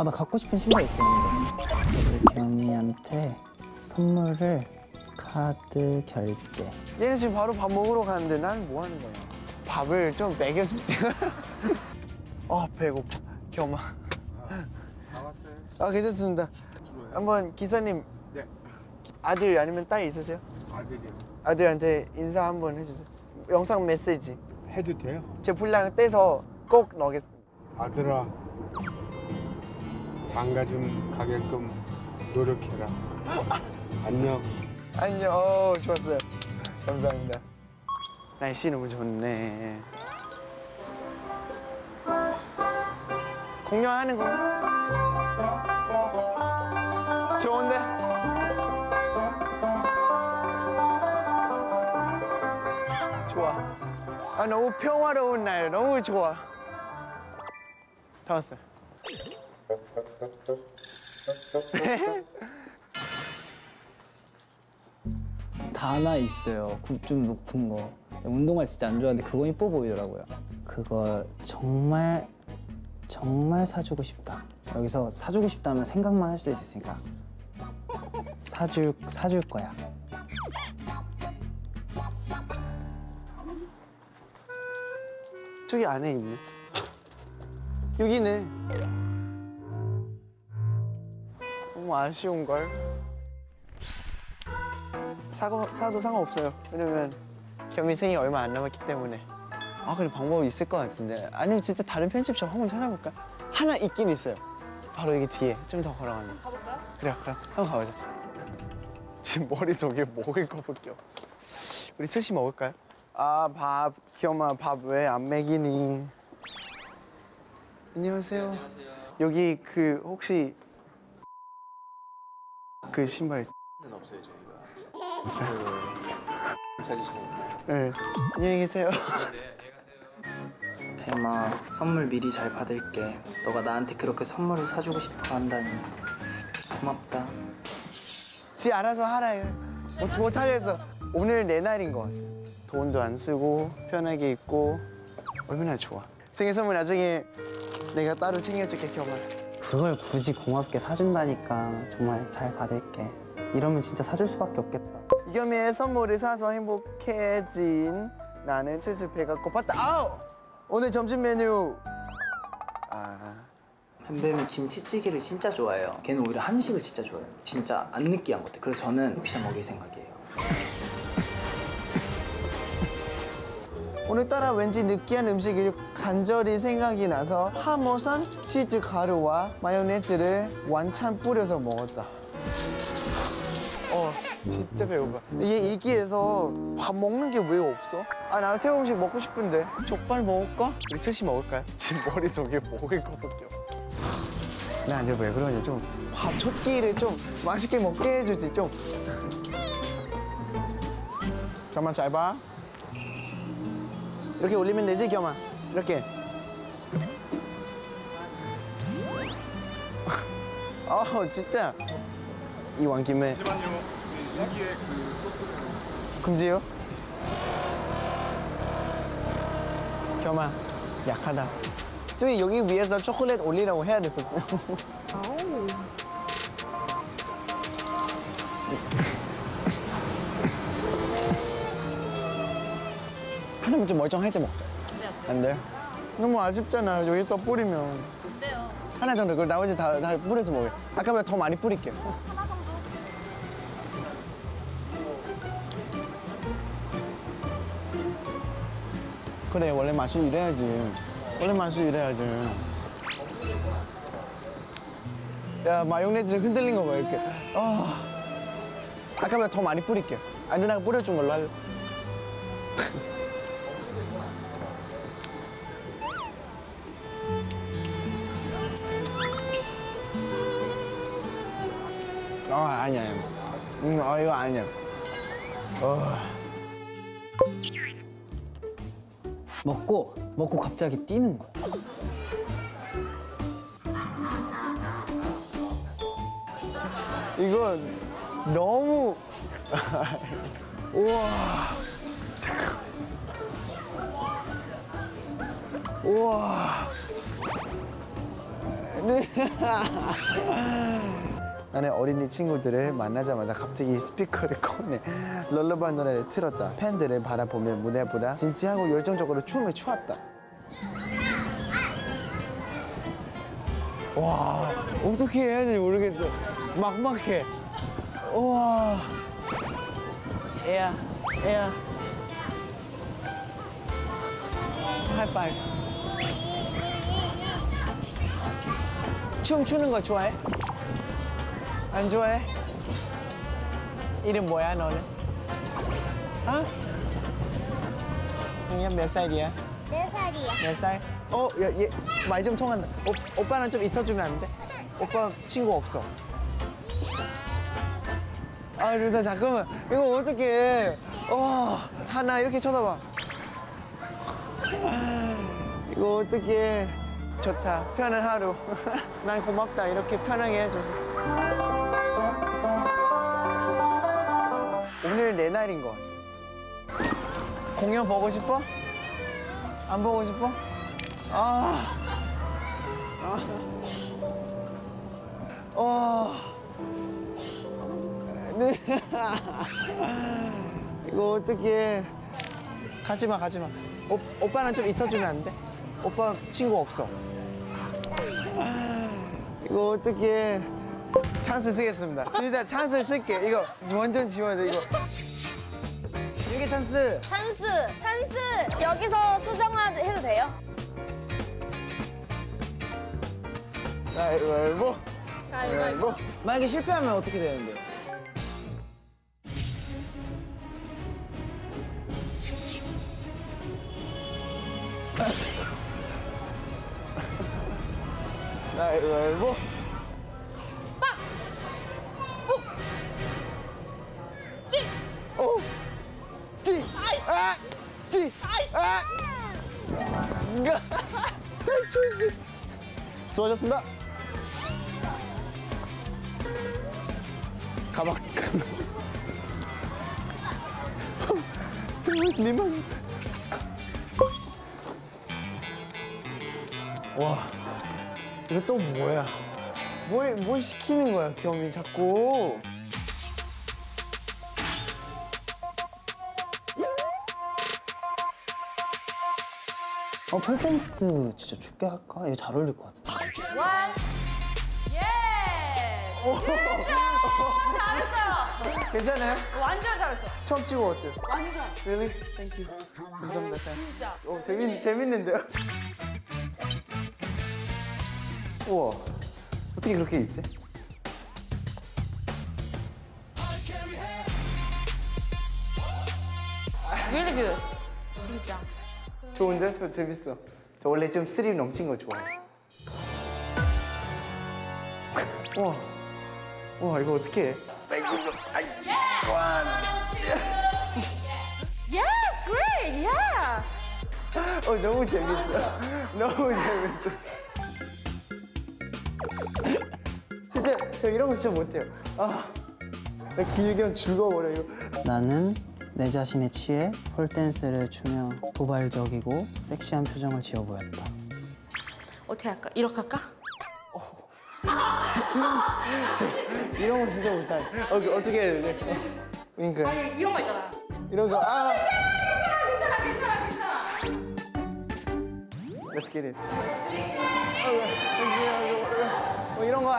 아 나 갖고 싶은 신발 있었는데 우리 경이한테 선물을 카드 결제 얘는 지금 바로 밥 먹으러 가는데 난 뭐 하는 거야? 밥을 좀 먹여주지. 아 배고파. 겸아. 아 괜찮습니다. 한번 기사님 네. 아들 아니면 딸 있으세요? 아들이요. 아들한테 인사 한번 해주세요. 영상 메시지. 해도 돼요? 제 분량 떼서 꼭 넣겠습니다. 아들아, 장가 좀 가게끔 노력해라. 안녕. 안녕. 어, 좋았어요. 감사합니다. 날씨 너무 좋네. 공연하는 거. 좋은데? 좋아. 아 너무 평화로운 날 너무 좋아. 다 왔어요. 다 하나 있어요. 굽 좀 높은 거. 운동화 진짜 안 좋아하는데 그거 이뻐 보이더라고요. 그거 정말 정말 사주고 싶다. 여기서 사주고 싶다면 생각만 할 수도 있으니까. 사줄 사줄 거야. 저기 안에 있네. 여기네. 너무 아쉬운 걸. 사고 사도 상관없어요. 왜냐면 겸이 생이 얼마 안 남았기 때문에. 아 그래 방법이 있을 것 같은데. 아니면 진짜 다른 편집샵 한번 찾아볼까? 하나 있긴 있어요. 바로 여기 뒤에 좀 더 걸어가면. 가볼까요? 그래 그럼 한번 가보자. 지금 머릿속에 먹을 거밖에 없. 우리 스시 먹을까요? 아, 밥, 기엄아, 밥 왜 안 먹이니? 안녕하세요. 여기 그 혹시 그 신발 있... 는 없어요 저희가. 없어요? 찾으시는 네. 안녕히 계세요. 혜마 선물 미리 잘 받을게 너가 나한테 그렇게 선물을 사주고 싶어 한다니 고맙다 지 알아서 하라요. 뭐 못하겠어. 오늘 내 날인 것 같아. 돈도 안 쓰고 편하게 있고 얼마나 좋아. 생일 선물 나중에 내가 따로 챙겨줄게, 기엄아. 그걸 굳이 고맙게 사준다니까 정말 잘 받을게. 이러면 진짜 사줄 수밖에 없겠다. 이겸이의 선물을 사서 행복해진 나는 슬슬 배가 고팠다. 아우! 오늘 점심 메뉴. 아, 뱀뱀이 김치찌개를 진짜 좋아해요. 걔는 오히려 한식을 진짜 좋아해요. 진짜 안 느끼한 것들. 그래서 저는 피자 먹일 생각이에요 오늘따라 왠지 느끼한 음식이 간절히 생각이 나서 하모산 치즈 가루와 마요네즈를 완찬 뿌려서 먹었다. 어, 진짜 배고파. 얘 이기에서 밥 먹는 게 왜 없어? 아, 나 태국 음식 먹고 싶은데. 족발 먹을까? 우리 스시 먹을까요? 지금 머릿속에 먹을 거밖에 없어. 나한테 왜 그러냐, 좀. 밥 첫 끼를 좀 맛있게 먹게 해주지, 좀. 잠깐만, 잘 봐. 이렇게 올리면 되지, 겸아? 이렇게. 어, 진짜. 이 왕 김에. 잠시만요. 여기에 그 소스. 금지요? 겸아, 약하다. 저기 여기 위에서 초콜릿 올리라고 해야 됐어. 하나만 좀 멀쩡할 때 먹자. 안 돼요? 너무 아쉽잖아. 여기 또 뿌리면. 안 돼요. 하나 정도. 그걸 나머지 다, 다 뿌려서 먹어요. 아까보다 더 많이 뿌릴게요. 하나 정도? 그래, 원래 맛이 이래야지. 원래 맛이 이래야지. 야, 마요네즈 흔들린 거 봐, 이렇게. 아. 아까보다 더 많이 뿌릴게요. 아, 누나가 뿌려준 걸로 할래. 어, 아니야. 음, 어, 이거 아니야. 어. 먹고 먹고 갑자기 뛰는 거야 이거 너무. 우와. 잠깐. 우와. 나는 어린이 친구들을 만나자마자 갑자기 스피커를 꺼내 럴러바 노래를 틀었다. 팬들을 바라보며 무대보다 진지하고 열정적으로 춤을 추었다. 와 어떻게 해야 될지 모르겠어. 막막해. 우와. 애야, 애야. 하이파이브. 춤 추는 거 좋아해? 안 좋아해? 이름 뭐야 너는? 어? 형이야 몇 살이야? 네 살이야. 몇 살? 어, 야, 얘 많이 좀 통한다. 오, 오빠랑 좀 있어주면 안 돼? 오빠 친구 없어. 아, 루다 잠깐만. 이거 어떡해. 와, 하나 이렇게 쳐다봐. 이거 어떡해. 좋다. 편한 하루. 난 고맙다. 이렇게 편하게 해줘서. 오늘 내 날인 거. 공연 보고 싶어? 안 보고 싶어? 아. 아. 어. 네. 이거 어떡해. 가지 마, 가지 마. 오, 오빠랑 좀 있어주면 안 돼? 오빠 친구 없어. 이거 어떡해. 찬스 쓰겠습니다. 진짜 찬스 쓸게. 이거 완전 지워야 돼, 이거. 이게 찬스. 찬스, 찬스. 여기서 수정화 해도 돼요? 가위바위보. 가위바위보. 만약에 실패하면 어떻게 되는데? 가위바위보. 수고하셨습니다. 가방. 정말 민망. 와, 이거 또 뭐야? 뭘, 뭘 시키는 거야, 기영이 자꾸. 어, 폴댄스 진짜 춥게 할까? 이거 잘 어울릴 것 같은데. 원. 예! 그렇죠! 잘했어요. 괜찮아요? 완전 잘했어. 처음 치고 어때요? 완전. Really? Thank you. 감사합니다. 진짜. 오, 재밌, 재밌는데요? 우와, 어떻게 그렇게 있지? Really good. 진짜. 좋은데? 저 재밌어. 저 원래 좀 스릴 넘친 거 좋아해. 우와, 우와, 이거 어떻게 해? Yes, great. Yeah. 어, 너무 재밌어. 너무 재밌어. 진짜, 저 이런 거 진짜 못해요. 아, 나 기획이형 즐거워버려, 이거. 나는 내 자신에 취해 폴댄스를 추며 도발적이고 섹시한 표정을 지어 보였다. 어떻게 할까? 이렇게 할까? 이런 거 진짜 못하네. 어, 어떻게 해야 되지? 어, 윙크. 아니 이런 거 있잖아. 이런 거, 아! 괜찮아, 괜찮아, 괜찮아. Let's get it. 어, 이런 거.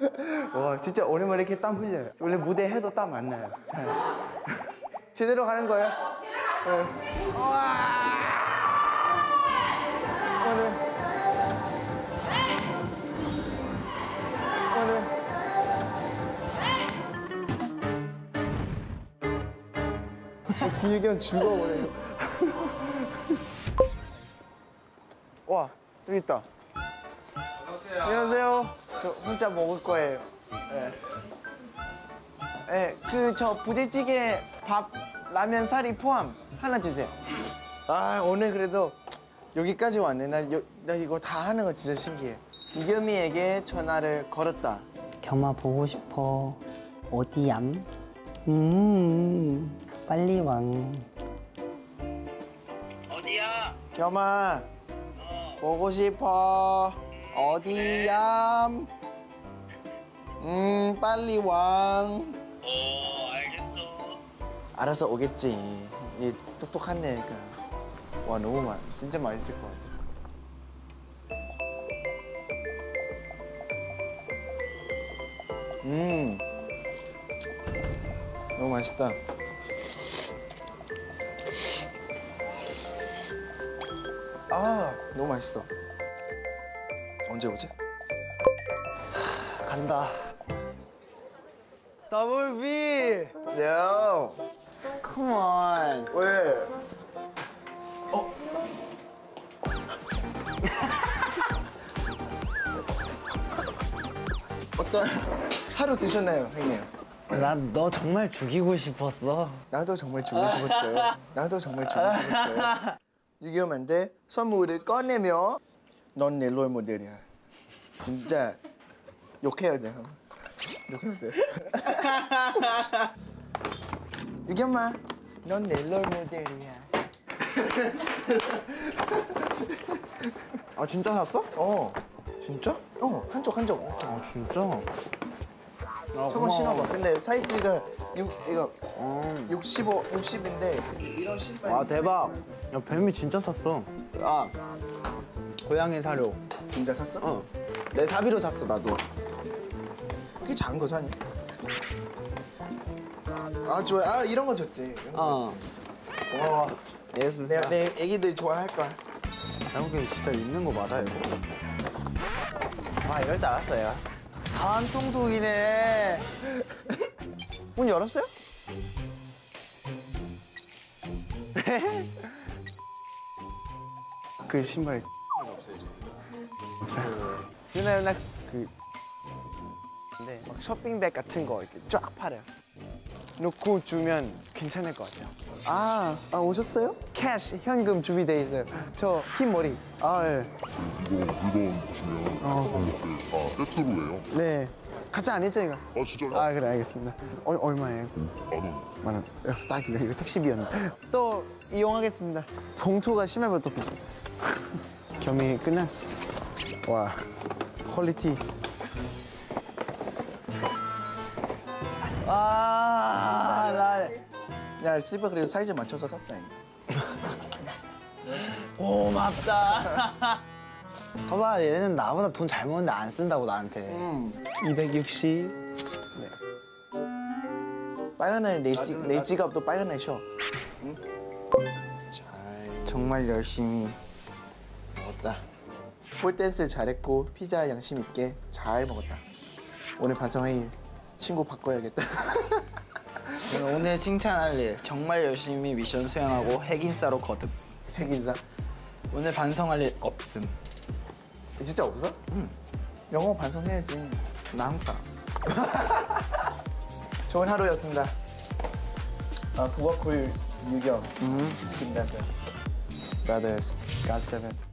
와, 진짜 오랜만에 이렇게 땀 흘려요. 원래 무대 해도 땀 안 나요. 잘. 제대로 가는 거예요? 네. 와. 오늘. 오늘. 기획이 즐거워요. 와, 여기 있다. 안녕하세요. 안녕하세요. 저 혼자 먹을 거예요. 네. 네, 그저 부대찌개 밥 라면 사리 포함 하나 주세요. 아 오늘 그래도 여기까지 왔네. 나, 여, 나 이거 다 하는 거 진짜 신기해. 이겸이에게 전화를 걸었다. 겸아 보고 싶어. 어디얌? 음, 빨리 왕. 어디야? 겸아 보고 싶어 어디야? 음 빨리 왕. 어 알겠어. 알아서 오겠지. 얘 똑똑한 애가. 와 너무 맛 진짜 맛있을 것 같아. 음 너무 맛있다. 아 너무 맛있어. 언제 오지? 하, 간다. 더블 B. No. Come on. 왜? 어? 어떤 하루 드셨나요, 형님? 난너 정말 죽이고 싶었어. 나도 정말 주고 싶었어요. 나도 정말 주고 싶었어요. 유기엄한테 선물을 꺼내며 넌내롤 모델이야. 진짜 욕해야 돼. 형. 욕해야 돼. 유기엄마, 넌내롤 모델이야. 아 진짜 샀어? 어, 진짜? 어, 한쪽 한쪽. 아 진짜? 아, 저번 신어봐. 근데 사이즈가 6, 이거 음. 65, 60인데 이런 신발. 와 대박. 야 뱀이 진짜 샀어. 아 고양이 사료. 진짜 샀어? 어. 내 사비로 샀어 나도. 그게 작은 거 사니? 아 좋아. 아 이런 거 좋지. 이런 거 어. 좋지. 고마워. Yes. 내, 내 애기들 좋아할 거야. 여기 진짜 있는 거 맞아 이거? 아 이럴 줄 알았어요. 한통속이네. 문 열었어요? 그 신발. 없어요. 유나 유나 그 근데 막 쇼핑백 같은 거 이렇게 쫙 팔아요. 놓고 주면 괜찮을 것 같아요. 아, 아 오셨어요? Cash 현금 준비돼 있어요. 저 흰 머리. 아 예. 이거 물건 보시면 이렇게 다 세트로예요. 네. 가짜 아니죠 이거? 아 진짜요? 아 그래 알겠습니다. 얼, 얼마예요? 만 원. 만 원. 어, 딱 이거 이거 택시비였는데. 또 이용하겠습니다. 봉투가 심하면 또 비싸. 겸이 끝났어. 와 퀄리티. 아, 나야 슬리퍼 그래도 사이즈 맞춰서 샀다. 고맙다. 봐봐, 얘는 나보다 돈잘 버는데 안 쓴다고 나한테. 음. 260. 네. 빨간 날 내, 지, 내 지갑도 빨간 날 쉬어. 응? 잘 정말 열심히. 폴댄스 잘했고 피자 양심 있게 잘 먹었다. 오늘 반성회의 친구 바꿔야겠다. 오늘 칭찬할 일. 정말 열심히 미션 수행하고 핵인싸로 거듭. 핵인사. 오늘 반성할 일 없음. 진짜 없어? 응. 영어 반성해야지. 나 항상. 좋은 하루였습니다. 아, 부가콜 유경, 김남들, brothers, God seven.